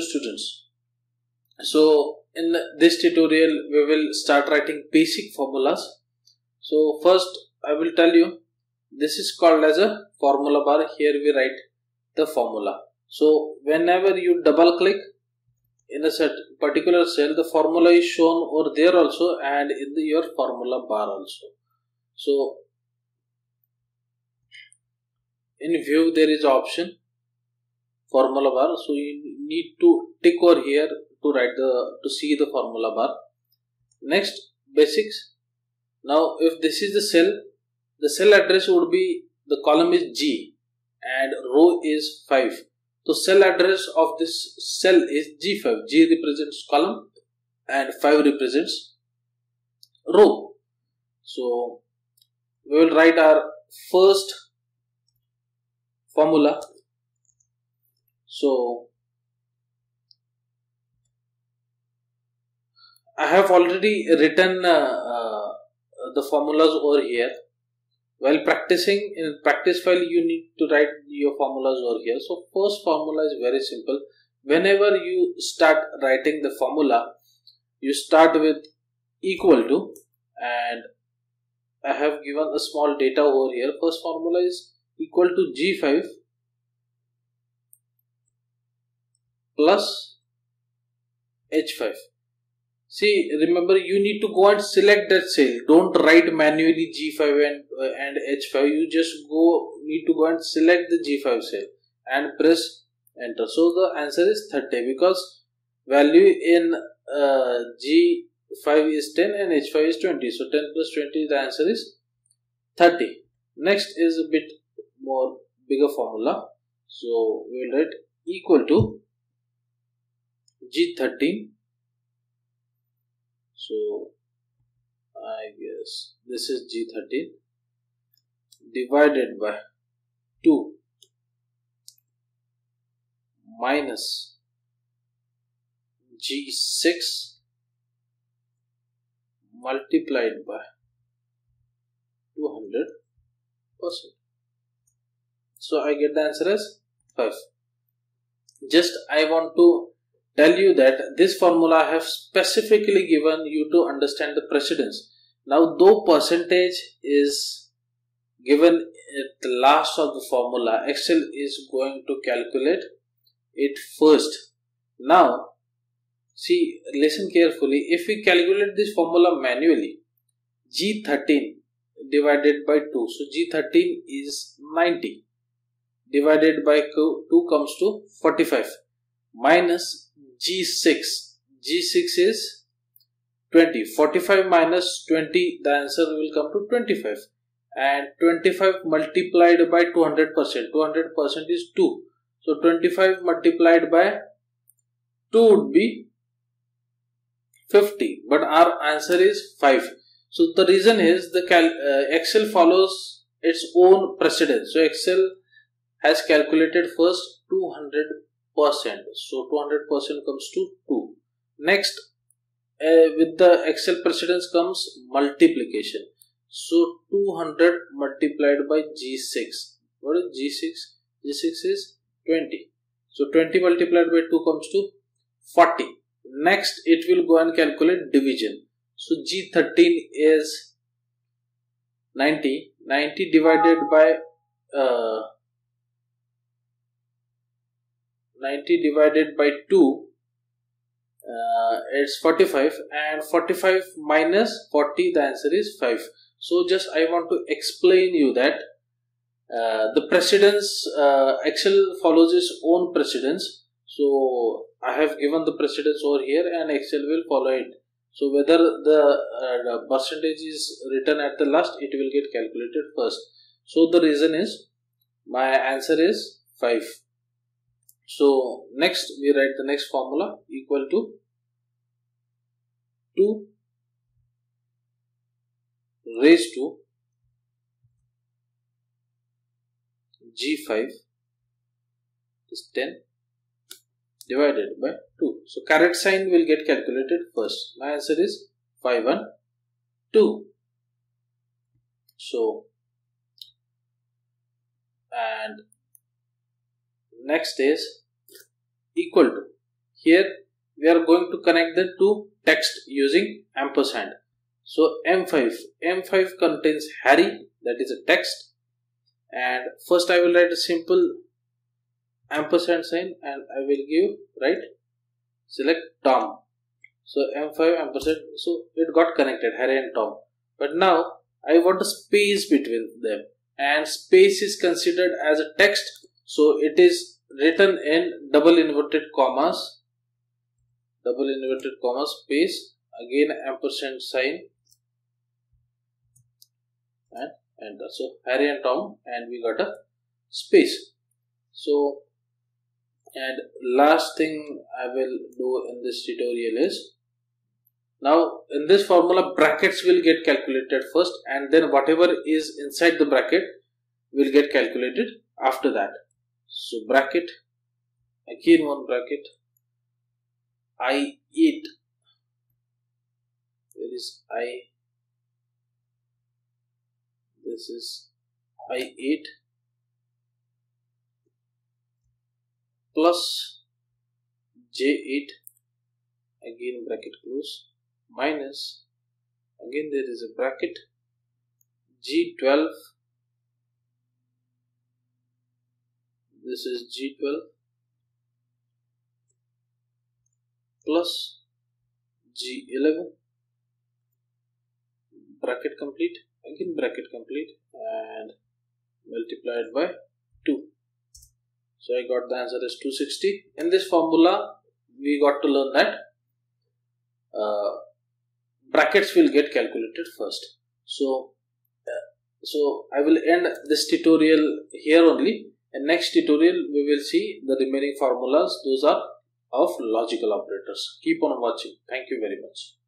Students. So in this tutorial we will start writing basic formulas. So first I will tell you this is called as a formula bar. Here we write the formula. So whenever you double click in a set particular cell the formula is shown over there also and in the, your formula bar also. So in view there is option formula bar so you need to tick over here to write the to see the formula bar. Next basics. Now if this is the cell the cell address would be the column is g and row is 5 so cell address of this cell is g5 g represents column and 5 represents row. So we will write our first formula. So I have already written uh, uh, the formulas over here. While practicing in practice file, you need to write your formulas over here. So first formula is very simple. Whenever you start writing the formula, you start with equal to and I have given a small data over here. First formula is equal to G5 plus h5 see remember you need to go and select that cell. Don't write manually g5 and uh, and h5 you just go need to go and select the g5 cell and press enter. So the answer is 30 because value in uh, g5 is 10 and h5 is 20 so 10 plus 20 the answer is 30 next is a bit more bigger formula. So we will write equal to G13 so I guess this is G13 divided by 2 minus G6 multiplied by 200 percent. So I get the answer as 5 just I want to tell you that this formula I have specifically given you to understand the precedence. Now though percentage is given at the last of the formula, Excel is going to calculate it first. Now see listen carefully if we calculate this formula manually G13 divided by 2 so G13 is 90 divided by 2 comes to 45 minus G6. G6 is 20. 45 minus 20, the answer will come to 25. And 25 multiplied by 200%. 200% is 2. So 25 multiplied by 2 would be 50. But our answer is 5. So the reason is the uh, Excel follows its own precedence. So Excel has calculated first 200 percent. So 200 percent comes to 2 next uh, with the excel precedence comes multiplication. So 200 multiplied by g6 what is g6 g6 is 20 so 20 multiplied by 2 comes to 40 next it will go and calculate division. So g13 is 90 90 divided by uh, 90 divided by 2 uh, it's 45 and 45 minus 40 the answer is 5 so just i want to explain you that uh, the precedence uh, excel follows its own precedence. So i have given the precedence over here and excel will follow it. So whether the, uh, the percentage is written at the last it will get calculated first. So the reason is my answer is 5 so next we write the next formula equal to 2 raised to g5 is 10 divided by 2. So caret sign will get calculated first. My answer is 5 1 2. So and next is equal to. Here we are going to connect the two text using ampersand. So M5, M5 contains Harry that is a text. And first I will write a simple ampersand sign and I will give right select Tom. So M5 ampersand so it got connected Harry and Tom. But now I want a space between them. And space is considered as a text so it is written in double inverted commas double inverted commas space again ampersand sign and enter. So harry and tom and we got a space. So and last thing i will do in this tutorial is now in this formula brackets will get calculated first and then whatever is inside the bracket will get calculated after that so bracket again one bracket I eat. Where is I? This is I eat plus J8 again bracket close minus again there is a bracket G12 this is G12 plus G11 bracket complete again bracket complete and multiplied by 2 so I got the answer is 260 in this formula we got to learn that uh, brackets will get calculated first. So uh, so I will end this tutorial here only in next tutorial we will see the remaining formulas those are of logical operators. Keep on watching. Thank you very much.